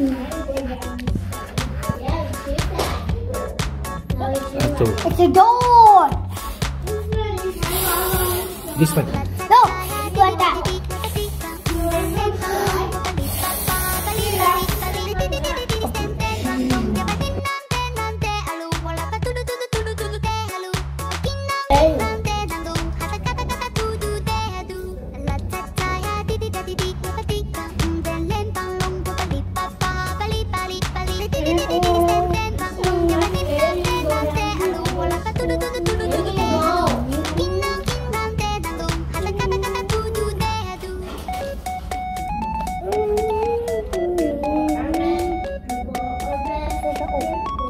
It's a door. This one. Cơ 锅